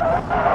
Ha ha ha!